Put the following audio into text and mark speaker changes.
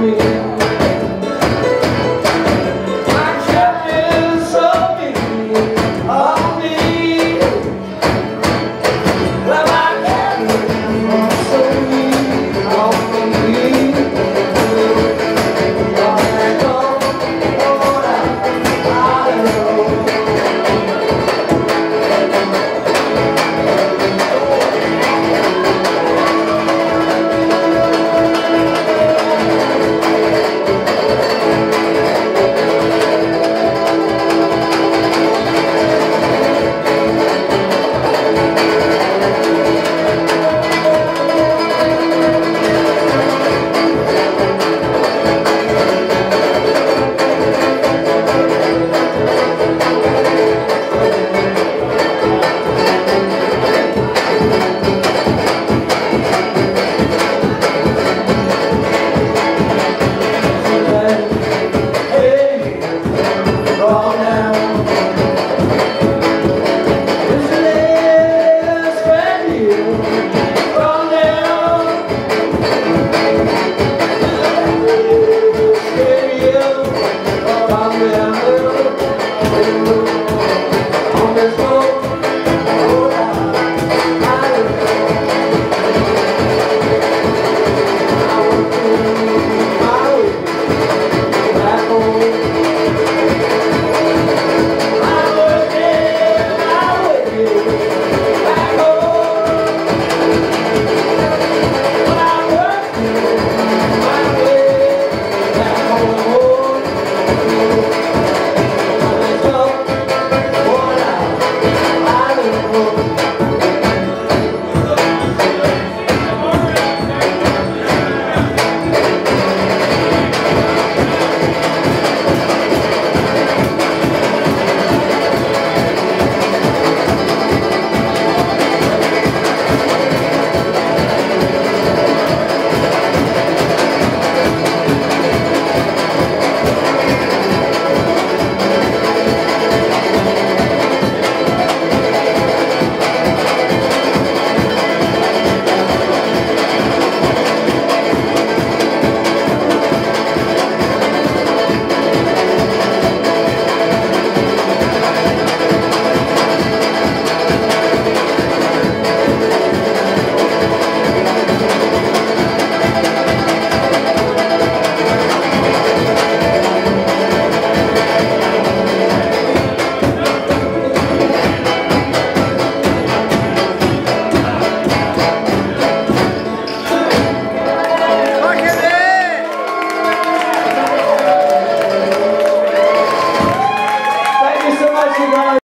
Speaker 1: me.